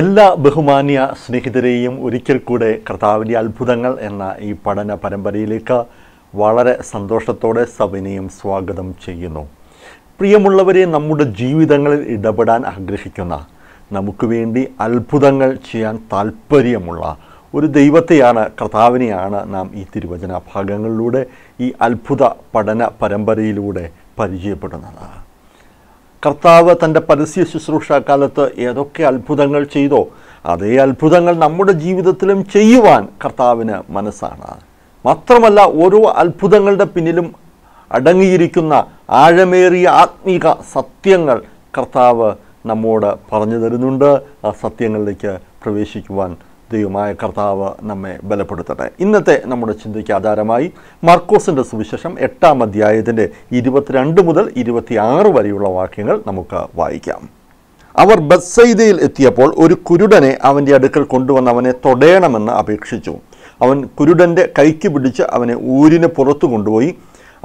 എല്ലാ ബഹുമാന്യ സ്നേഹിതരെയും ഒരിക്കൽ കൂടെ കർത്താവിന്റെ അത്ഭുതങ്ങൾ എന്ന ഈ പഠന പരമ്പരയിലേക്ക് വളരെ സന്തോഷത്തോടെ സവിനയം സ്വാഗതം ചെയ്യുന്നു. പ്രിയമുള്ളവരെ നമ്മുടെ ജീവിതങ്ങളിൽ ഇടപെടാൻ ആഗ്രഹിക്കുന്ന നമുക്ക് വേണ്ടി അത്ഭുതങ്ങൾ ചെയ്യാൻ താല്പര്യമുള്ള ഒരു ദൈവത്തെയാണ് കർത്താവിനെയാണ് നാം ഈ തിരുവചന ഭാഗങ്ങളിലൂടെ ഈ അത്ഭുത പഠന പരമ്പരയിലൂടെ പരിചയപ്പെടുന്നത്. കർത്താവ് തന്റെ പരസ്യ ശുശ്രൂഷ ഏതൊക്കെ അത്ഭുതങ്ങൾ ചെയ്തോ അതേ അത്ഭുതങ്ങൾ നമ്മുടെ ജീവിതത്തിലും ചെയ്യുവാൻ കർത്താവിന് മനസ്സാണ്. മാത്രമല്ല ഓരോ അത്ഭുതങ്ങളുടെ പിന്നിലും അടങ്ങിയിരിക്കുന്ന ആഴമേറിയ ആത്മീക സത്യങ്ങൾ കർത്താവ് നമ്മോട് പറഞ്ഞു തരുന്നുണ്ട്. ആ സത്യങ്ങളിലേക്ക് പ്രവേശിക്കുവാൻ ദൈവമായ കർത്താവ് നമ്മെ ബലപ്പെടുത്തട്ടെ. ഇന്നത്തെ നമ്മുടെ ചിന്തയ്ക്ക് ആധാരമായി മർക്കോസിന്റെ സുവിശേഷം എട്ടാം അധ്യായത്തിന്റെ ഇരുപത്തിരണ്ട് മുതൽ ഇരുപത്തിയാറ് വരെയുള്ള വാക്യങ്ങൾ നമുക്ക് വായിക്കാം. അവർ ബത്സൈദയിൽ എത്തിയപ്പോൾ ഒരു കുരുടനെ അവന്റെ അടുക്കൽ കൊണ്ടുവന്ന് അവനെ തൊടയണമെന്ന് അപേക്ഷിച്ചു. അവൻ കുരുടന്റെ കൈക്ക് പിടിച്ച് അവനെ ഊരിന് പുറത്തു കൊണ്ടുപോയി.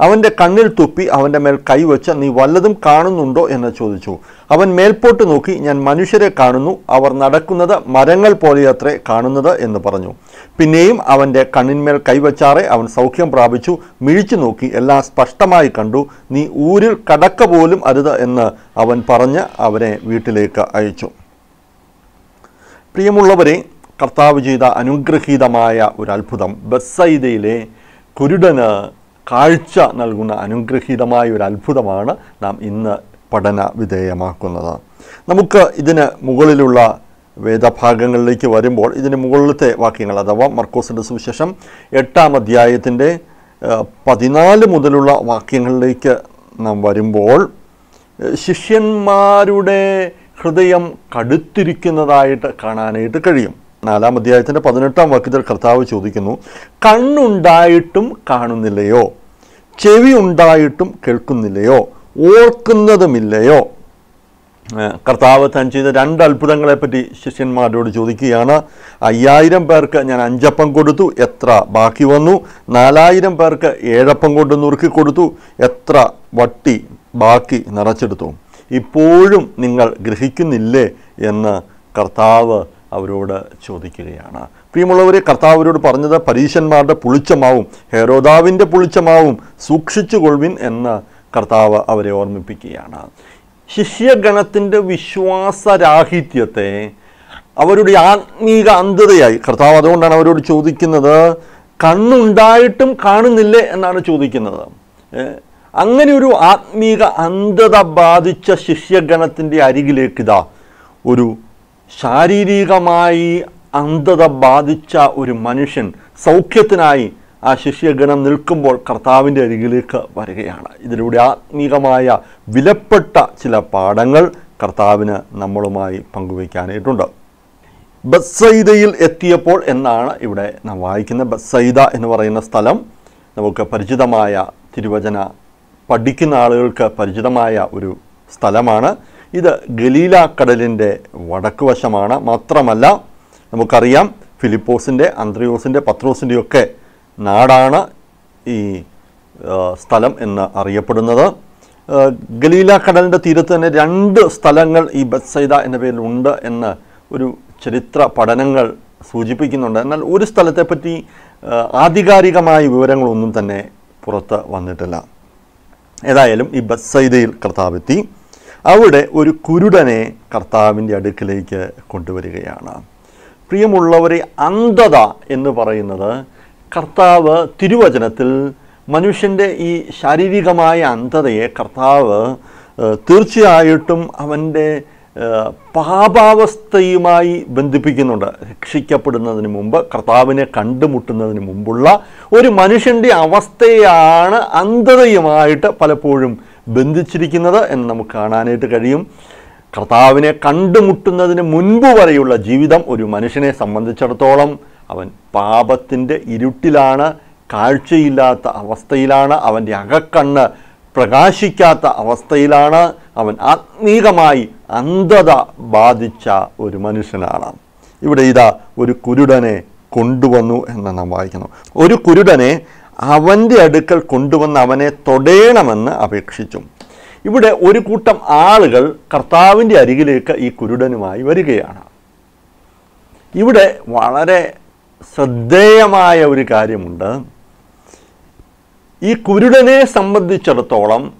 അവന്റെ കണ്ണിൽ തുപ്പി അവന്റെ മേൽ കൈവച്ച് നീ വല്ലതും കാണുന്നുണ്ടോ എന്ന് ചോദിച്ചു. അവൻ മേൽപോട്ട് നോക്കി ഞാൻ മനുഷ്യരെ കാണുന്നു അവർ നടക്കുന്നത് മരങ്ങൾ പോലെയത്രേ കാണുന്നത് എന്ന് പറഞ്ഞു. പിന്നെയും അവന്റെ കണ്ണിന്മേൽ കൈവച്ചാറെ അവൻ സൗഖ്യം പ്രാപിച്ചു. മിഴിച്ചു നോക്കി എല്ലാം സ്പഷ്ടമായി കണ്ടു. നീ ഊരിൽ കടക്ക പോലും അരുത് എന്ന് അവൻ പറഞ്ഞ് അവനെ വീട്ടിലേക്ക് അയച്ചു. പ്രിയമുള്ളവരെ കർത്താവ് ചെയ്ത അനുഗ്രഹീതമായ ഒരു അത്ഭുതം ബസ്സൈദയിലെ കുരുടന് കാഴ്ച നൽകുന്ന അനുഗ്രഹീതമായ ഒരു അത്ഭുതമാണ് നാം ഇന്ന് പഠന വിധേയമാക്കുന്നത്. നമുക്ക് ഇതിന് മുകളിലുള്ള വേദഭാഗങ്ങളിലേക്ക് വരുമ്പോൾ ഇതിന് മുകളിലത്തെ വാക്യങ്ങൾ അഥവാ മർക്കോസിന്റെ സുവിശേഷം എട്ടാം അധ്യായത്തിന്റെ പതിനാല് മുതലുള്ള വാക്യങ്ങളിലേക്ക് നാം വരുമ്പോൾ ശിഷ്യന്മാരുടെ ഹൃദയം കടുത്തിരിക്കുന്നതായിട്ട് കാണാനായിട്ട് കഴിയും. നാലാം അധ്യായത്തിന്റെ പതിനെട്ടാം വാക്യത്തിൽ കർത്താവ് ചോദിക്കുന്നു കണ്ണുണ്ടായിട്ടും കാണുന്നില്ലയോ? ചെവി ഉണ്ടായിട്ടും കേൾക്കുന്നില്ലയോ? ഓർക്കുന്നതുമില്ലയോ? കർത്താവ് താൻ ചെയ്ത രണ്ട് അത്ഭുതങ്ങളെപ്പറ്റി ശിഷ്യന്മാരോട് ചോദിക്കുകയാണ്. അയ്യായിരം പേർക്ക് ഞാൻ അഞ്ചപ്പം കൊടുത്തു എത്ര ബാക്കി വന്നു? നാലായിരം പേർക്ക് ഏഴപ്പം കൊണ്ട് നുറുക്കി കൊടുത്തു എത്ര വട്ടി ബാക്കി നിറച്ചെടുത്തു? ഇപ്പോഴും നിങ്ങൾ ഗ്രഹിക്കുന്നില്ലേ എന്ന് കർത്താവ് അവരോട് ചോദിക്കുകയാണ്. പ്രിയമുള്ളവരെ കർത്താവരോട് പറഞ്ഞത് പരീശന്മാരുടെ പുളിച്ചമാവും ഹെരോദാവിന്റെ പുളിച്ചമാവും സൂക്ഷിച്ചുകൊള്ളുവിൻ എന്ന് കർത്താവ് അവരെ ഓർമ്മിപ്പിക്കുകയാണ്. ശിഷ്യഗണത്തിന്റെ വിശ്വാസരാഹിത്യത്തെ അവരുടെ ആത്മീക അന്ധതയായി കർത്താവ് അതുകൊണ്ടാണ് അവരോട് ചോദിക്കുന്നത് കണ്ണുണ്ടായിട്ടും കാണുന്നില്ലേ എന്നാണ് ചോദിക്കുന്നത്. അങ്ങനെ ഒരു ആത്മീക അന്ധത ബാധിച്ച ശിഷ്യഗണത്തിന്റെ അരികിലേക്ക് ഇതാ ഒരു ശാരീരികമായി അന്ധത ബാധിച്ച ഒരു മനുഷ്യൻ സൗഖ്യത്തിനായി ആ ശിഷ്യഗണം നിൽക്കുമ്പോൾ കർത്താവിന്റെ അരികിലേക്ക് വരികയാണ്. ഇതിലൂടെ ആത്മീകമായ വിലപ്പെട്ട ചില പാഠങ്ങൾ കർത്താവിന് നമ്മളുമായി പങ്കുവയ്ക്കാനായിട്ടുണ്ട്. ബസ്സൈദയിൽ എത്തിയപ്പോൾ എന്നാണ് ഇവിടെ നാം വായിക്കുന്നത് ബസ്സൈദ എന്ന് പറയുന്ന സ്ഥലം. നമുക്ക് പരിചിതമായ തിരുവചന പഠിക്കുന്ന ആളുകൾക്ക് പരിചിതമായ ഒരു സ്ഥലമാണ്. ഇത് ഗലീല കടലിന്റെ വടക്കുവശമാണ്. മാത്രമല്ല നമുക്കറിയാം ഫിലിപ്പോസിന്റെ അന്ത്രയോസിന്റെ പത്രോസിന്റെ ഒക്കെ നാടാണ് ഈ സ്ഥലം എന്ന് അറിയപ്പെടുന്നത്. ഗലീല കടലിന്റെ തീരത്ത് തന്നെ രണ്ട് സ്ഥലങ്ങൾ ഈ ബത്സൈദ എന്ന പേരിൽ ഉണ്ട് എന്ന് ഒരു ചരിത്ര പഠനങ്ങൾ സൂചിപ്പിക്കുന്നുണ്ട്. എന്നാൽ ഒരു സ്ഥലത്തെപ്പറ്റി ആധികാരികമായ വിവരങ്ങളൊന്നും തന്നെ പുറത്ത് വന്നിട്ടില്ല. ഏതായാലും ഈ ബത്സൈദയിൽ കർത്താവെത്തി അവിടെ ഒരു കുരുടനെ കർത്താവിന്റെ അടുക്കിലേക്ക് കൊണ്ടുവരികയാണ്. പ്രിയമുള്ളവരെ അന്ധത എന്ന് പറയുന്നത് കർത്താവ് തിരുവചനത്തിൽ മനുഷ്യന്റെ ഈ ശാരീരികമായ അന്ധതയെ കർത്താവ് തീർച്ചയായിട്ടും അവന്റെ പാപാവസ്ഥയുമായി ബന്ധിപ്പിക്കുന്നുണ്ട്. രക്ഷിക്കപ്പെടുന്നതിന് മുമ്പ് കർത്താവിനെ കണ്ടുമുട്ടുന്നതിന് മുമ്പുള്ള ഒരു മനുഷ്യന്റെ അവസ്ഥയാണ് അന്ധതയുമായിട്ട് പലപ്പോഴും ബന്ധിച്ചിരിക്കുന്നത് എന്ന് നമുക്ക് കാണാനായിട്ട് കഴിയും. കർത്താവിനെ കണ്ടുമുട്ടുന്നതിന് മുൻപ് വരെയുള്ള ജീവിതം ഒരു മനുഷ്യനെ സംബന്ധിച്ചിടത്തോളം അവൻ പാപത്തിന്റെ ഇരുട്ടിലാണ് കാഴ്ചയില്ലാത്ത അവസ്ഥയിലാണ് അവന്റെ അകക്കണ്ണ് പ്രകാശിക്കാത്ത അവസ്ഥയിലാണ് അവൻ ആത്മീകമായി അന്ധത ബാധിച്ച ഒരു മനുഷ്യനാണ്. ഇവിടെ ഇതാ ഒരു കുരുടനെ കൊണ്ടുവന്നു എന്ന് നാം വായിക്കുന്നു. ഒരു കുരുടനെ അവന്റെ അടുക്കൽ കൊണ്ടുവന്ന് അവനെ തൊടയണമെന്ന് അപേക്ഷിച്ചു. ഇവിടെ ഒരു കൂട്ടം ആളുകൾ കർത്താവിന്റെ അരികിലേക്ക് ഈ കുരുടനുമായി വരികയാണ്. ഇവിടെ വളരെ ശ്രദ്ധേയമായ ഒരു കാര്യമുണ്ട്. ഈ കുരുടനെ സംബന്ധിച്ചിടത്തോളം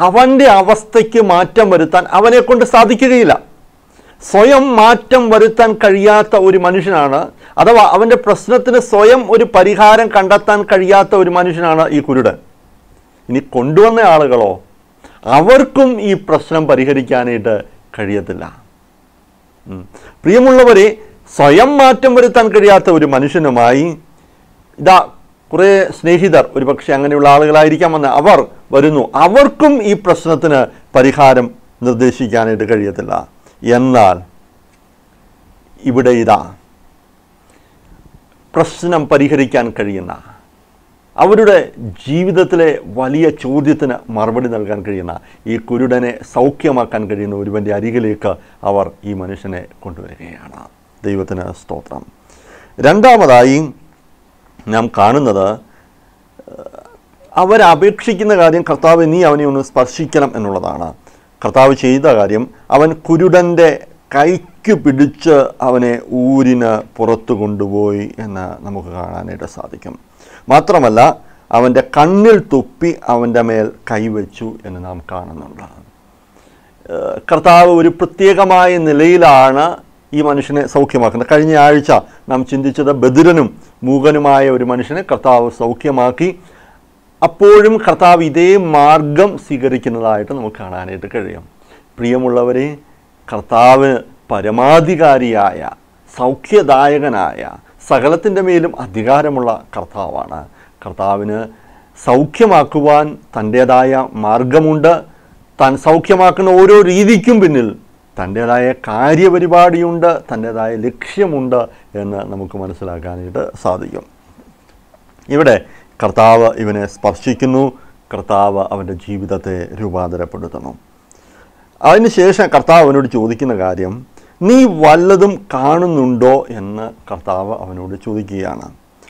അവന്റെ അവസ്ഥയ്ക്ക് മാറ്റം വരുത്താൻ അവനെ കൊണ്ട് സാധിക്കുകയില്ല. സ്വയം മാറ്റം വരുത്താൻ കഴിയാത്ത ഒരു മനുഷ്യനാണ് അഥവാ അവന്റെ പ്രശ്നത്തിന് സ്വയം ഒരു പരിഹാരം കണ്ടെത്താൻ കഴിയാത്ത ഒരു മനുഷ്യനാണ് ഈ കുരുടൻ. ഇനി കൊണ്ടുവന്ന ആളുകളോ അവർക്കും ഈ പ്രശ്നം പരിഹരിക്കാനായിട്ട് കഴിയത്തില്ല. പ്രിയമുള്ളവരെ സ്വയം മാറ്റം വരുത്താൻ കഴിയാത്ത ഒരു മനുഷ്യനുമായി ഇതാ കുറേ സ്നേഹിതർ ഒരു പക്ഷേ അങ്ങനെയുള്ള ആളുകളായിരിക്കാമെന്ന് അവർ വരുന്നു. അവർക്കും ഈ പ്രശ്നത്തിന് പരിഹാരം നിർദ്ദേശിക്കാനായിട്ട് കഴിയത്തില്ല. എന്നാൽ ഇവിടെ ഇതാ പ്രശ്നം പരിഹരിക്കാൻ കഴിയുന്ന അവരുടെ ജീവിതത്തിലെ വലിയ ചോദ്യത്തിന് മറുപടി നൽകാൻ കഴിയുന്ന ഈ കുരുടനെ സൗഖ്യമാക്കാൻ കഴിയുന്ന ഒരുവന്റെ അരികിലേക്ക് അവർ ഈ മനുഷ്യനെ കൊണ്ടുവരികയാണ്. ദൈവത്തിന് സ്തോത്രം. രണ്ടാമതായി നാം കാണുന്നത് അവരപേക്ഷിക്കുന്ന കാര്യം കർത്താവ് നീ അവനെ ഒന്ന് സ്പർശിക്കണം എന്നുള്ളതാണ്. കർത്താവ് ചെയ്ത കാര്യം അവൻ കുരുടന്റെ കൈക്ക് പിടിച്ച് അവനെ ഊരിന് പുറത്തു കൊണ്ടുപോയി എന്ന് നമുക്ക് കാണാനായിട്ട് സാധിക്കും. മാത്രമല്ല അവന്റെ കണ്ണിൽ തുപ്പി അവന്റെ മേൽ കൈവച്ചു എന്ന് നാം കാണുന്നുണ്ട് കർത്താവ് ഒരു പ്രത്യേകമായ നിലയിലാണ് ഈ മനുഷ്യനെ സൗഖ്യമാക്കുന്നത്. കഴിഞ്ഞ ആഴ്ച നാം ചിന്തിച്ചത് ബദിരനും മൂകനുമായ ഒരു മനുഷ്യനെ കർത്താവ് സൗഖ്യമാക്കി. അപ്പോഴും കർത്താവ് ഇതേ മാർഗം സ്വീകരിക്കുന്നതായിട്ട് നമുക്ക് കാണാനായിട്ട് കഴിയും. പ്രിയമുള്ളവരെ കർത്താവ് പരമാധികാരിയായ സൗഖ്യദായകനായ സകലത്തിന്റെ മേലും അധികാരമുള്ള കർത്താവാണ്. കർത്താവിന് സൗഖ്യമാക്കുവാൻ തന്റേതായ മാർഗമുണ്ട്. താൻ സൗഖ്യമാക്കുന്ന ഓരോ രീതിക്കും പിന്നിൽ തന്റേതായ കാര്യപരിപാടിയുണ്ട് തന്റേതായ ലക്ഷ്യമുണ്ട് എന്ന് നമുക്ക് മനസ്സിലാക്കാനായിട്ട് സാധിക്കും. ഇവിടെ കർത്താവ് ഇവനെ സ്പർശിക്കുന്നു. കർത്താവ് അവന്റെ ജീവിതത്തെ രൂപാന്തരപ്പെടുത്തുന്നു. അതിനുശേഷം കർത്താവ് അവനോട് ചോദിക്കുന്ന കാര്യം നീ വല്ലതും കാണുന്നുണ്ടോ എന്ന് കർത്താവ് അവനോട് ചോദിക്കുകയാണ്.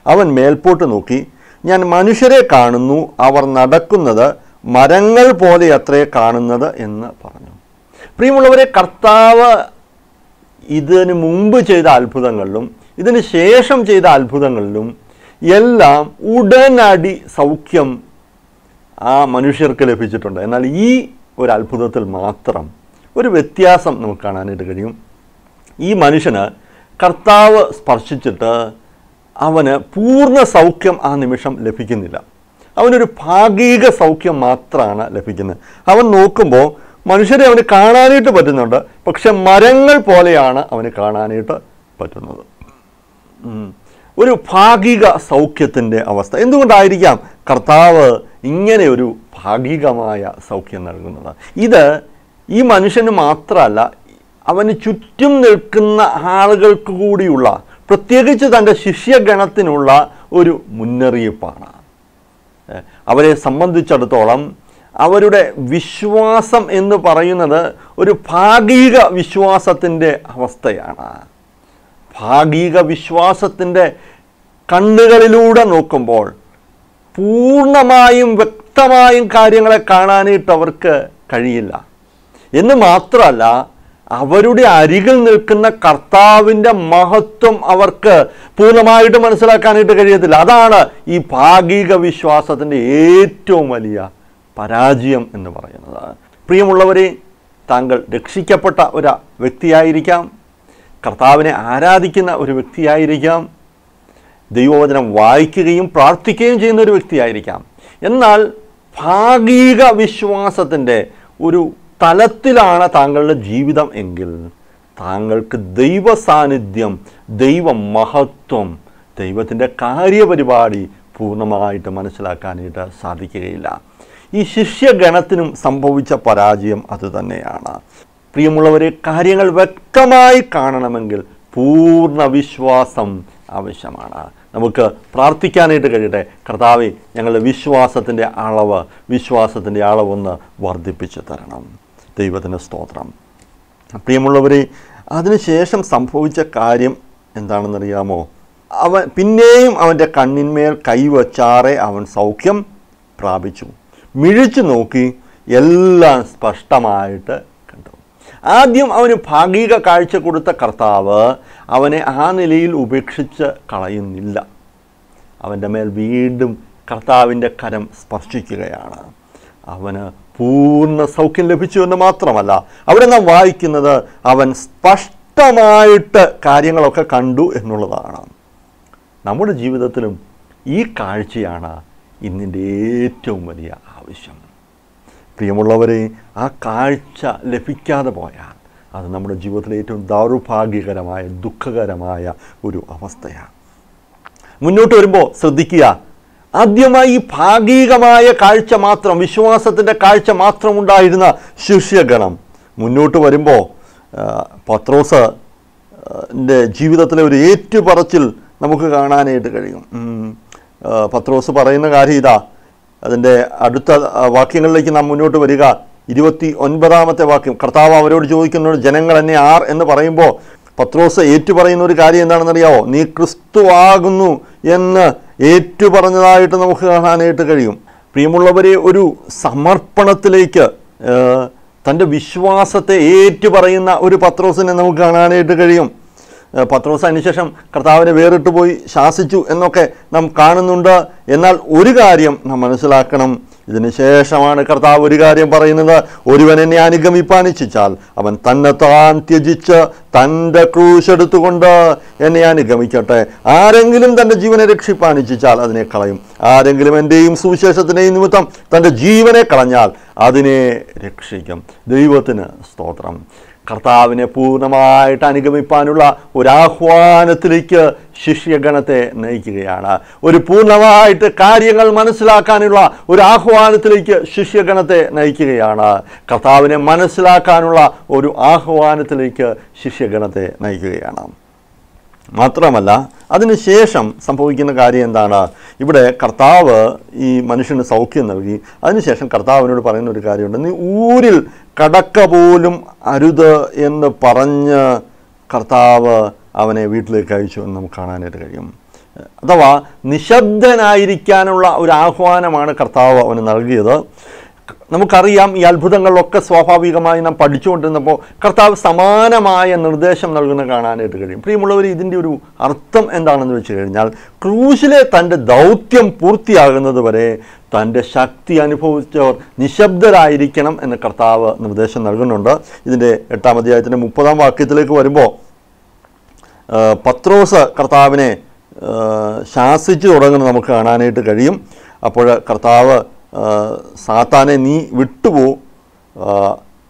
അവൻ മേൽപോട്ട് നോക്കി ഞാൻ മനുഷ്യരെ കാണുന്നു അവർ നടക്കുന്നത് മരങ്ങൾ പോലെ അത്രേ കാണുന്നത് എന്ന് പറഞ്ഞു. പ്രിയമുള്ളവരെ കർത്താവ് ഇതിനു മുമ്പ് ചെയ്ത അത്ഭുതങ്ങളിലും ഇതിന് ശേഷം ചെയ്ത അത്ഭുതങ്ങളിലും എല്ലാം ഉടനടി സൗഖ്യം ആ മനുഷ്യർക്ക് ലഭിച്ചിട്ടുണ്ട്. എന്നാൽ ഈ ഒരു അത്ഭുതത്തിൽ മാത്രം ഒരു വ്യത്യാസം നമുക്ക് കാണാനായിട്ട് കഴിയും. ഈ മനുഷ്യന് കർത്താവ് സ്പർശിച്ചിട്ട് അവന് പൂർണ സൗഖ്യം ആ നിമിഷം ലഭിക്കുന്നില്ല. അവനൊരു ഭാഗിക സൗഖ്യം മാത്രമാണ് ലഭിക്കുന്നത്. അവൻ നോക്കുമ്പോൾ മനുഷ്യരെ അവന് കാണാനായിട്ട് പറ്റുന്നുണ്ട്. പക്ഷെ മരങ്ങൾ പോലെയാണ് അവന് കാണാനായിട്ട് പറ്റുന്നത്. ഒരു ഭാഗിക സൗഖ്യത്തിന്റെ അവസ്ഥ. എന്തുകൊണ്ടായിരിക്കാം കർത്താവ് ഇങ്ങനെ ഒരു ഭാഗികമായ സൗഖ്യം നൽകുന്നത്? ഇത് ഈ മനുഷ്യന് മാത്രമല്ല അവന് ചുറ്റും നിൽക്കുന്ന ആളുകൾക്ക് കൂടിയുള്ള പ്രത്യേകിച്ച് തന്റെ ശിഷ്യഗണത്തിനുള്ള ഒരു മുന്നറിയിപ്പാണ്. അവരെ സംബന്ധിച്ചിടത്തോളം അവരുടെ വിശ്വാസം എന്ന് പറയുന്നത് ഒരു ഭാഗിക വിശ്വാസത്തിന്റെ അവസ്ഥയാണ്. ഭാഗിക വിശ്വാസത്തിന്റെ കണ്ണുകളിലൂടെ നോക്കുമ്പോൾ പൂർണമായും വ്യക്തമായും കാര്യങ്ങളെ കാണാനായിട്ട് അവർക്ക് കഴിയില്ല. എന്ന് മാത്രമല്ല അവരുടെ അരികിൽ നിൽക്കുന്ന കർത്താവിന്റെ മഹത്വം അവർക്ക് പൂർണമായിട്ട് മനസ്സിലാക്കാനായിട്ട് കഴിയത്തില്ല. അതാണ് ഈ ഭാഗിക വിശ്വാസത്തിന്റെ ഏറ്റവും വലിയ പരാജയം എന്ന് പറയുന്നത്. പ്രിയമുള്ളവരെ താങ്കൾ രക്ഷിക്കപ്പെട്ട ഒരു വ്യക്തിയായിരിക്കാം. കർത്താവിനെ ആരാധിക്കുന്ന ഒരു വ്യക്തിയായിരിക്കാം. ദൈവവചനം വായിക്കുകയും പ്രാർത്ഥിക്കുകയും ചെയ്യുന്ന ഒരു വ്യക്തിയായിരിക്കാം. എന്നാൽ ഭാഗിക വിശ്വാസത്തിന്റെ ഒരു തലത്തിലാണ് താങ്കളുടെ ജീവിതം എങ്കിൽ താങ്കൾക്ക് ദൈവ സാന്നിധ്യം ദൈവ മഹത്വം ദൈവത്തിന്റെ കാര്യപരിപാടി പൂർണമായിട്ട് മനസ്സിലാക്കാനായിട്ട് സാധിക്കുകയില്ല. ഈ ശിഷ്യഗണത്തിനും സംഭവിച്ച പരാജയം അതുതന്നെയാണ് പ്രിയമുള്ളവരെ കാര്യങ്ങൾ വ്യക്തമായി കാണണമെങ്കിൽ പൂർണ വിശ്വാസം ആവശ്യമാണ്. നമുക്ക് പ്രാർത്ഥിക്കാനായിട്ട് കഴിയട്ടെ. കർത്താവെ ഞങ്ങളുടെ വിശ്വാസത്തിന്റെ അളവ് വിശ്വാസത്തിന്റെ അളവൊന്ന് വർദ്ധിപ്പിച്ചു തരണം. ദൈവത്തിന് സ്തോത്രം. പ്രിയമുള്ളവരെ അതിനുശേഷം സംഭവിച്ച കാര്യം എന്താണെന്നറിയാമോ? അവൻ പിന്നെയും അവന്റെ കണ്ണിന്മേൽ കൈവച്ചാറെ അവൻ സൗഖ്യം പ്രാപിച്ചു. മിഴിച്ചു നോക്കി എല്ലാം സ്പഷ്ടമായിട്ട് കണ്ടു. ആദ്യം അവന് ഭാഗിക കാഴ്ച കൊടുത്ത കർത്താവ് അവനെ ആ നിലയിൽ ഉപേക്ഷിച്ച് കളയുന്നില്ല. അവന്റെ മേൽ വീണ്ടും കർത്താവിന്റെ കരം സ്പർശിക്കുകയാണ്. അവന് പൂർണ സൗഖ്യം ലഭിച്ചു എന്ന് മാത്രമല്ല അവിടെ നാം വായിക്കുന്നത് അവൻ സ്പഷ്ടമായിട്ട് കാര്യങ്ങളൊക്കെ കണ്ടു എന്നുള്ളതാണ്. നമ്മുടെ ജീവിതത്തിലും ഈ കാഴ്ചയാണ് ഇന്നിന്റെ ഏറ്റവും വലിയ ആവശ്യം. പ്രിയമുള്ളവരെ ആ കാഴ്ച ലഭിക്കാതെ പോയാൽ അത് നമ്മുടെ ജീവിതത്തിലെ ഏറ്റവും ദൗർഭാഗ്യകരമായ ദുഃഖകരമായ ഒരു അവസ്ഥയാണ്. മുന്നോട്ട് വരുമ്പോൾ ശ്രദ്ധിക്കുക ആദ്യമായി ഭാഗികമായ കാഴ്ച മാത്രം വിശ്വാസത്തിന്റെ കാഴ്ച മാത്രം ഉണ്ടായിരുന്ന ശിഷ്യഗണം. മുന്നോട്ട് വരുമ്പോൾ പത്രോസ് ജീവിതത്തിലെ ഒരു ഏറ്റുപറച്ചിൽ നമുക്ക് കാണാനായിട്ട് കഴിയും. പത്രോസ് പറയുന്ന കാര്യം ഇതാ. അതിന്റെ അടുത്ത വാക്യങ്ങളിലേക്ക് നാം മുന്നോട്ട് വരിക. ഇരുപത്തി ഒൻപതാമത്തെ വാക്യം. കർത്താവ് അവരോട് ചോദിക്കുന്ന ജനങ്ങൾ എന്നെ ആർ എന്ന് പറയുമ്പോൾ പത്രോസ് ഏറ്റുപറയുന്ന ഒരു കാര്യം എന്താണെന്നറിയാവോ? നീ ക്രിസ്തു ആകുന്നു എന്ന് ഏറ്റു പറഞ്ഞതായിട്ട് നമുക്ക് കാണാനായിട്ട് കഴിയും. പ്രിയമുള്ളവരെ ഒരു സമർപ്പണത്തിലേക്ക് തന്റെ വിശ്വാസത്തെ ഏറ്റു പറയുന്ന ഒരു പത്രോസിനെ നമുക്ക് കാണാനായിട്ട് കഴിയും. പത്രോസ് അതിനുശേഷം കർത്താവിനെ വേറിട്ട് പോയി ശാസിച്ചു എന്നൊക്കെ നാം കാണുന്നുണ്ട്. എന്നാൽ ഒരു കാര്യം നാം മനസ്സിലാക്കണം. ഇതിന് ശേഷമാണ് കർത്താവ് ഒരു കാര്യം പറയുന്നത്. ഒരുവൻ എന്നെ അനുഗമിപ്പാൻ ഇച്ഛിച്ചാൽ അവൻ തന്നെ താൻ ത്യജിച്ച് തന്റെ ക്രൂശെടുത്തുകൊണ്ട് എന്നെ അനുഗമിക്കട്ടെ. ആരെങ്കിലും തന്റെ ജീവനെ രക്ഷിപ്പാൻ ഇച്ഛിച്ചാൽ അതിനെ കളയും. ആരെങ്കിലും എന്റെയും സുവിശേഷത്തിന്റെയും നിമിത്തം തന്റെ ജീവനെ കളഞ്ഞാൽ അതിനെ രക്ഷിക്കും. ദൈവത്തിന് സ്തോത്രം. കർത്താവിനെ പൂർണമായിട്ട് അനുഗമിപ്പാനുള്ള ഒരാഹ്വാനത്തിലേക്ക് ശിഷ്യഗണത്തെ നയിക്കുകയാണ്. ഒരു പൂർണമായിട്ട് കാര്യങ്ങൾ മനസ്സിലാക്കാനുള്ള ഒരു ആഹ്വാനത്തിലേക്ക് ശിഷ്യഗണത്തെ നയിക്കുകയാണ്. കർത്താവിനെ മനസ്സിലാക്കാനുള്ള ഒരു ആഹ്വാനത്തിലേക്ക് ശിഷ്യഗണത്തെ നയിക്കുകയാണ്. മാത്രമല്ല അതിനുശേഷം സംഭവിക്കുന്ന കാര്യം എന്താണ്? ഇവിടെ കർത്താവ് ഈ മനുഷ്യന് സൗഖ്യം നൽകി. അതിനുശേഷം കർത്താവിനോട് പറയുന്ന ഒരു കാര്യമുണ്ട്. നീ ഊരിൽ കടക്ക പോലും അരുത് എന്ന് പറഞ്ഞ് കർത്താവ് അവനെ വീട്ടിലേക്ക് അയച്ചു എന്ന് നമുക്ക് കാണാനായിട്ട് കഴിയും. അഥവാ നിശബ്ദനായിരിക്കാനുള്ള ഒരു ആഹ്വാനമാണ് കർത്താവ് അവന് നൽകിയത്. നമുക്കറിയാം ഈ അത്ഭുതങ്ങളിലൊക്കെ സ്വാഭാവികമായി നാം പഠിച്ചുകൊണ്ടിരുന്നപ്പോൾ കർത്താവ് സമാനമായ നിർദ്ദേശം നൽകുന്ന കാണാനായിട്ട് കഴിയും. പ്രിയമുള്ളവർ ഇതിന്റെ ഒരു അർത്ഥം എന്താണെന്ന് വെച്ച് കഴിഞ്ഞാൽ ക്രൂശിലെ തന്റെ ദൗത്യം പൂർത്തിയാകുന്നത് വരെ തന്റെ ശക്തി അനുഭവിച്ചവർ നിശബ്ദരായിരിക്കണം എന്ന് കർത്താവ് നിർദ്ദേശം നൽകുന്നുണ്ട്. ഇതിന്റെ എട്ടാം അധ്യായത്തിന്റെ മുപ്പതാം വാക്യത്തിലേക്ക് വരുമ്പോൾ പത്രോസ് കർത്താവിനെ ശാസിച്ചു തുടങ്ങുന്നത് നമുക്ക് കാണാനായിട്ട് കഴിയും. അപ്പോൾ കർത്താവ് സാത്താനെ നീ വിട്ടുപോ.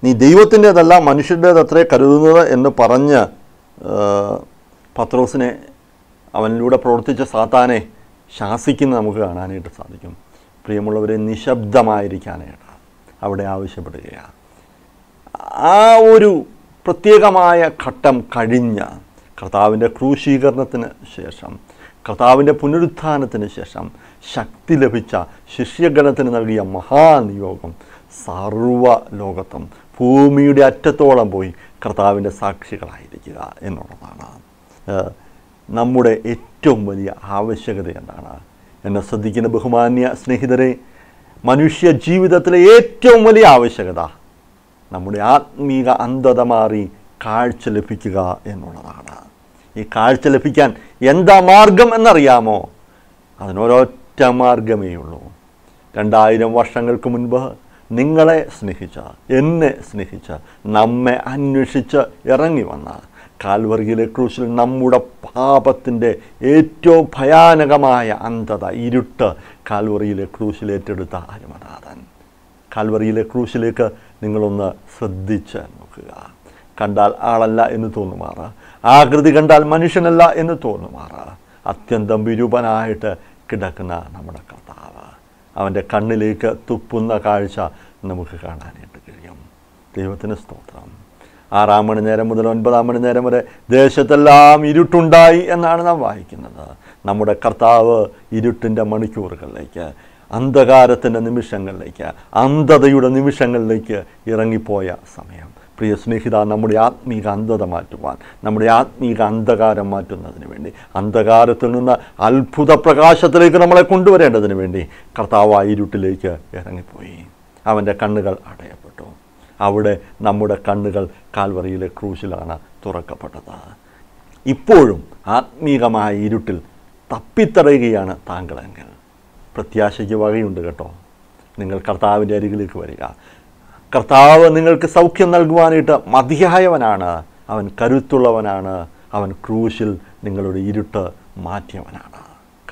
നീ ദൈവത്തിന്റെതല്ല മനുഷ്യന്റേതത്രേ കരുതുന്നത് എന്ന് പറഞ്ഞ് പത്രോസിനെ അവനിലൂടെ പ്രവർത്തിച്ച സാത്താനെ ശാസിക്കുന്ന നമുക്ക് കാണാനായിട്ട് സാധിക്കും. പ്രിയമുള്ളവരെ നിശബ്ദമായിരിക്കാനായിട്ട് അവിടെ ആവശ്യപ്പെടുകയാണ്. ആ ഒരു പ്രത്യേകമായ ഘട്ടം കഴിഞ്ഞ കർത്താവിന്റെ ക്രൂശീകരണത്തിന് ശേഷം കർത്താവിന്റെ പുനരുത്ഥാനത്തിന് ശേഷം ശക്തി ലഭിച്ച ശിഷ്യഗണത്തിന് നൽകിയ മഹാനിയോഗം സർവ ലോകത്തും ഭൂമിയുടെ അറ്റത്തോളം പോയി കർത്താവിന്റെ സാക്ഷികളായിരിക്കുക എന്നുള്ളതാണ്. നമ്മുടെ ഏറ്റവും വലിയ ആവശ്യകത എന്താണ്? എന്നെ ശ്രദ്ധിക്കുന്ന ബഹുമാന്യ സ്നേഹിതരെ മനുഷ്യ ജീവിതത്തിലെ ഏറ്റവും വലിയ ആവശ്യകത നമ്മുടെ ആത്മീക അന്ധത മാറി കാഴ്ച ലഭിക്കുക എന്നുള്ളതാണ്. ഈ കാഴ്ച ലഭിക്കാൻ എന്താ മാർഗം എന്നറിയാമോ? അതിനൊരൊറ്റ മാർഗമേ ഉള്ളൂ. രണ്ടായിരം വർഷങ്ങൾക്ക് മുൻപ് നിങ്ങളെ സ്നേഹിച്ച എന്നെ സ്നേഹിച്ച നമ്മെ അന്വേഷിച്ച് ഇറങ്ങി വന്ന കാൽവറിയിലെ ക്രൂശിൽ നമ്മുടെ പാപത്തിന്റെ ഏറ്റവും ഭയാനകമായ അന്ധത ഇരുട്ട് കാൽവറിയിലെ ക്രൂശിലേറ്റെടുത്ത അരുമനാഥൻ കാൽവറിയിലെ ക്രൂശിലേക്ക് നിങ്ങളൊന്ന് ശ്രദ്ധിച്ച് നോക്കുക. കണ്ടാൽ ആളല്ല എന്ന് തോന്നുമാറ്. ആകൃതി കണ്ടാൽ മനുഷ്യനല്ല എന്ന് തോന്നുമാറ്. അത്യന്തം വിരൂപനായിട്ട് കിടക്കുന്ന നമ്മുടെ കർത്താവ്. അവന്റെ കണ്ണിലേക്ക് തുപ്പുന്ന കാഴ്ച നമുക്ക് കാണാനായിട്ട് കഴിയും. ദൈവത്തിന് സ്തോത്രം. ആറാം മണി നേരം മുതൽ ഒൻപതാം മണി നേരം വരെ ദേശത്തെല്ലാം ഇരുട്ടുണ്ടായി എന്നാണ് നാം വായിക്കുന്നത്. നമ്മുടെ കർത്താവ് ഇരുട്ടിന്റെ മണിക്കൂറുകളിലേക്ക് അന്ധകാരത്തിന്റെ നിമിഷങ്ങളിലേക്ക് അന്ധതയുടെ നിമിഷങ്ങളിലേക്ക് ഇറങ്ങിപ്പോയ സമയം. പ്രിയ സ്നേഹിത നമ്മുടെ ആത്മീക അന്ധത മാറ്റുവാൻ നമ്മുടെ ആത്മീക അന്ധകാരം മാറ്റുന്നതിന് വേണ്ടി അന്ധകാരത്തിൽ നിന്ന് അത്ഭുത പ്രകാശത്തിലേക്ക് നമ്മളെ കൊണ്ടുവരേണ്ടതിന് വേണ്ടി കർത്താവ് ഇരുട്ടിലേക്ക് ഇറങ്ങിപ്പോയി. അവന്റെ കണ്ണുകൾ അടയപ്പെട്ടു. അവിടെ നമ്മുടെ കണ്ണുകൾ കാൽവറിയിലെ ക്രൂശിലാണ് തുറക്കപ്പെട്ടത്. ഇപ്പോഴും ആത്മീകമായ ഇരുട്ടിൽ തപ്പിത്തടയുകയാണ് താങ്കളെങ്കിൽ. പ്രത്യാശയ്ക്ക് വകയുണ്ട് കേട്ടോ. നിങ്ങൾ കർത്താവിന്റെ അരികിലേക്ക് വരിക. കർത്താവ് നിങ്ങൾക്ക് സൗഖ്യം നൽകുവാനായിട്ട് മതിയായവനാണ്. അവൻ കരുത്തുള്ളവനാണ്. അവൻ ക്രൂശിൽ നിങ്ങളുടെ ഇരുട്ട് മാറ്റിയവനാണ്.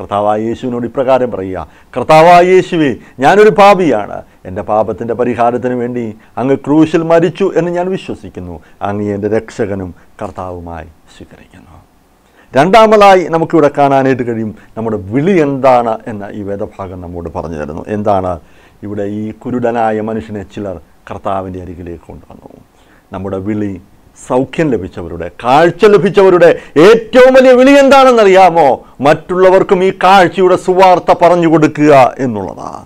കർത്താവായ യേശുവിനോട് ഇപ്രകാരം പറയുക കർത്താവായ യേശുവേ ഞാനൊരു പാപിയാണ്. എന്റെ പാപത്തിന്റെ പരിഹാരത്തിന് വേണ്ടി അങ്ങ് ക്രൂശിൽ മരിച്ചു എന്ന് ഞാൻ വിശ്വസിക്കുന്നു. അങ്ങ് എന്റെ രക്ഷകനും കർത്താവുമായി സ്വീകരിക്കുന്നു. രണ്ടാമതായി നമുക്കിവിടെ കാണാനായിട്ട് കഴിയും നമ്മുടെ വിളി എന്താണ് എന്ന് ഈ വേദഭാഗം നമ്മോട് പറഞ്ഞു തരുന്നു. എന്താണ്? ഇവിടെ ഈ കുരുടനായ മനുഷ്യനെ ചിലർ കർത്താവിന്റെ അരികിലേക്ക് കൊണ്ടുവന്നു. നമ്മുടെ വിളി സൗഖ്യം ലഭിച്ചവരുടെ കാഴ്ച ലഭിച്ചവരുടെ ഏറ്റവും വലിയ വിളി എന്താണെന്നറിയാമോ? മറ്റുള്ളവർക്കും ഈ കാഴ്ചയുടെ സുവാർത്ത പറഞ്ഞു കൊടുക്കുക എന്നുള്ളതാണ്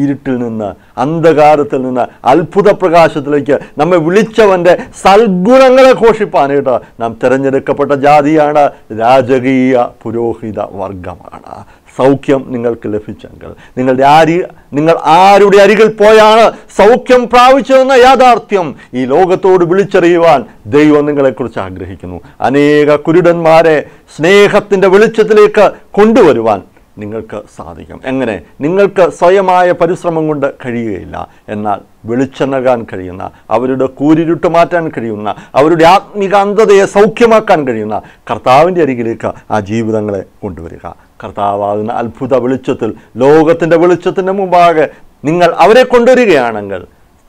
ഇരുട്ടിൽ നിന്ന് അന്ധകാരത്തിൽ നിന്ന് അത്ഭുത പ്രകാശത്തിലേക്ക് നമ്മെ വിളിച്ചവന്റെ സൽഗുണങ്ങളെ ഘോഷിപ്പാനായിട്ട് നാം തിരഞ്ഞെടുക്കപ്പെട്ട ജാതിയാണ് രാജകീയ പുരോഹിത വർഗമാണ്. സൗഖ്യം നിങ്ങൾക്ക് ലഭിച്ചെങ്കിൽ നിങ്ങളുടെ ആരി നിങ്ങൾ ആരുടെ അരികിൽ പോയാണ് സൗഖ്യം പ്രാപിച്ചതെന്ന യാഥാർത്ഥ്യം ഈ ലോകത്തോട് വിളിച്ചറിയുവാൻ ദൈവം നിങ്ങളെക്കുറിച്ച് ആഗ്രഹിക്കുന്നു. അനേക കുരുടന്മാരെ സ്നേഹത്തിന്റെ വെളിച്ചത്തിലേക്ക് കൊണ്ടുവരുവാൻ നിങ്ങൾക്ക് സാധിക്കും. എങ്ങനെ? നിങ്ങൾക്ക് സ്വയമായ പരിശ്രമം കൊണ്ട് കഴിയുകയില്ല. എന്നാൽ വെളിച്ചം നൽകാൻ കഴിയുന്ന അവരുടെ കൂരിരുട്ട് മാറ്റാൻ കഴിയുന്ന അവരുടെ ആത്മിക അന്ധതയെ സൗഖ്യമാക്കാൻ കഴിയുന്ന കർത്താവിന്റെ അരികിലേക്ക് ആ ജീവിതങ്ങളെ കൊണ്ടുവരിക. കർത്താവാകുന്ന അത്ഭുത വെളിച്ചത്തിൽ ലോകത്തിന്റെ വെളിച്ചത്തിന്റെ മുമ്പാകെ നിങ്ങൾ അവരെ കൊണ്ടുവരികയാണെങ്കിൽ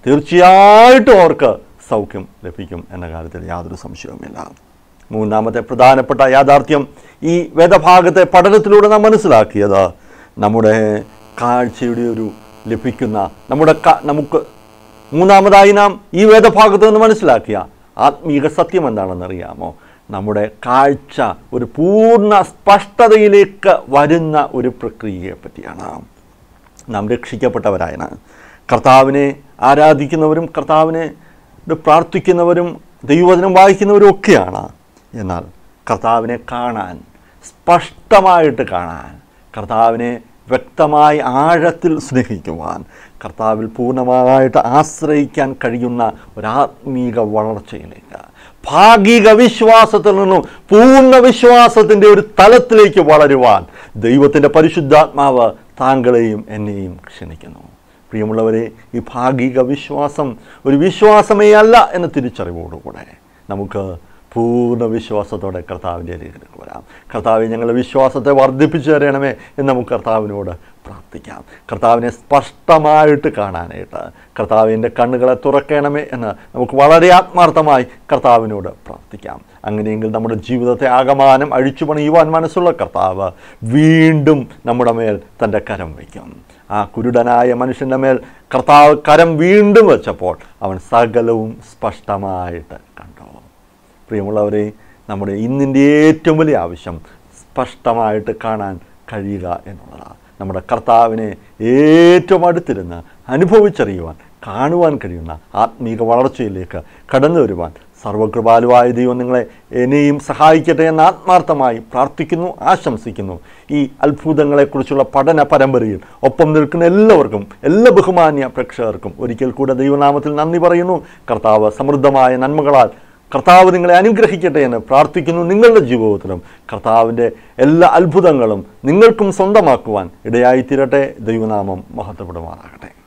തീർച്ചയായിട്ടും അവർക്ക് സൗഖ്യം ലഭിക്കും എന്ന കാര്യത്തിൽ യാതൊരു സംശയവുമില്ല. മൂന്നാമത്തെ പ്രധാനപ്പെട്ട യാഥാർത്ഥ്യം ഈ വേദഭാഗത്തെ പഠനത്തിലൂടെ നാം മനസ്സിലാക്കിയത്. നമ്മുടെ കാഴ്ചയുടെ ഒരു ലഭിക്കുന്ന നമ്മുടെ നമുക്ക് മൂന്നാമതായി നാം ഈ വേദഭാഗത്ത് നിന്ന് മനസ്സിലാക്കിയ ആത്മീക സത്യം എന്താണെന്നറിയാമോ നമ്മുടെ കാഴ്ച ഒരു പൂർണ സ്പഷ്ടതയിലേക്ക് വരുന്ന ഒരു പ്രക്രിയയെ പറ്റിയാണ്. നാം രക്ഷിക്കപ്പെട്ടവരായാണ് കർത്താവിനെ ആരാധിക്കുന്നവരും കർത്താവിനെ പ്രാർത്ഥിക്കുന്നവരും ദൈവവചനം വായിക്കുന്നവരും ഒക്കെയാണ്. എന്നാൽ കർത്താവിനെ കാണാൻ സ്പഷ്ടമായിട്ട് കാണാൻ കർത്താവിനെ വ്യക്തമായി ആഴത്തിൽ സ്നേഹിക്കുവാൻ കർത്താവിൽ പൂർണമായിട്ട് ആശ്രയിക്കാൻ കഴിയുന്ന ഒരാത്മീക വളർച്ചയിലേക്ക് ഭാഗിക വിശ്വാസത്തിൽ നിന്നും പൂർണ വിശ്വാസത്തിന്റെ ഒരു തലത്തിലേക്ക് വളരുവാൻ ദൈവത്തിന്റെ പരിശുദ്ധാത്മാവ് താങ്കളെയും എന്നെയും ക്ഷണിക്കുന്നു. പ്രിയമുള്ളവരെ ഈ ഭാഗിക വിശ്വാസം ഒരു വിശ്വാസമേ അല്ല എന്ന തിരിച്ചറിവോടുകൂടെ നമുക്ക് പൂർണ വിശ്വാസത്തോടെ കർത്താവിന്റെ അരികിലേക്ക് വരാം. കർത്താവ് ഞങ്ങളുടെ വിശ്വാസത്തെ വർദ്ധിപ്പിച്ചു തരണമേ എന്ന് നമുക്ക് കർത്താവിനോട് പ്രാർത്ഥിക്കാം. കർത്താവിനെ സ്പഷ്ടമായിട്ട് കാണാനായിട്ട് കർത്താവിന്റെ കണ്ണുകളെ തുറക്കണമേ എന്ന് നമുക്ക് വളരെ ആത്മാർത്ഥമായി കർത്താവിനോട് പ്രാർത്ഥിക്കാം. അങ്ങനെയെങ്കിൽ നമ്മുടെ ജീവിതത്തെ ആകമാനം അഴിച്ചു പണിയുവാൻ മനസ്സുള്ള കർത്താവ് വീണ്ടും നമ്മുടെ മേൽ തന്റെ കരം വയ്ക്കും. ആ കുരുടനായ മനുഷ്യന്റെ മേൽ കർത്താവ് കരം വീണ്ടും വെച്ചപ്പോൾ അവൻ സകലവും സ്പഷ്ടമായിട്ട് പ്രിയമുള്ളവരെ നമ്മുടെ ഇന്നിന്റെ ഏറ്റവും വലിയ ആവശ്യം സ്പഷ്ടമായിട്ട് കാണാൻ കഴിയുക എന്നുള്ളതാണ്. നമ്മുടെ കർത്താവിനെ ഏറ്റവും അടുത്തിരുന്ന് അനുഭവിച്ചറിയുവാൻ കാണുവാൻ കഴിയുന്ന ആത്മീക വളർച്ചയിലേക്ക് കടന്നു വരുവാൻ സർവകൃപാലുവായ ദൈവം നിങ്ങളെ എന്നെയും സഹായിക്കട്ടെ എന്ന് ആത്മാർത്ഥമായി പ്രാർത്ഥിക്കുന്നു ആശംസിക്കുന്നു. ഈ അത്ഭുതങ്ങളെക്കുറിച്ചുള്ള പഠന പരമ്പരയിൽ ഒപ്പം നിൽക്കുന്ന എല്ലാവർക്കും എല്ലാ ബഹുമാന്യ പ്രേക്ഷകർക്കും ഒരിക്കൽ കൂടെ ദൈവനാമത്തിൽ നന്ദി പറയുന്നു. കർത്താവ് സമൃദ്ധമായ നന്മകളാൽ കർത്താവ് നിങ്ങളെ അനുഗ്രഹിക്കട്ടെ എന്ന് പ്രാർത്ഥിക്കുന്നു നിങ്ങളുടെ ജീവിതത്തിലും. കർത്താവിന്റെ എല്ലാ അത്ഭുതങ്ങളും നിങ്ങൾക്കും സ്വന്തമാക്കുവാൻ ഇടയായിത്തീരട്ടെ. ദൈവനാമം മഹത്വപ്പെടുമാറാകട്ടെ.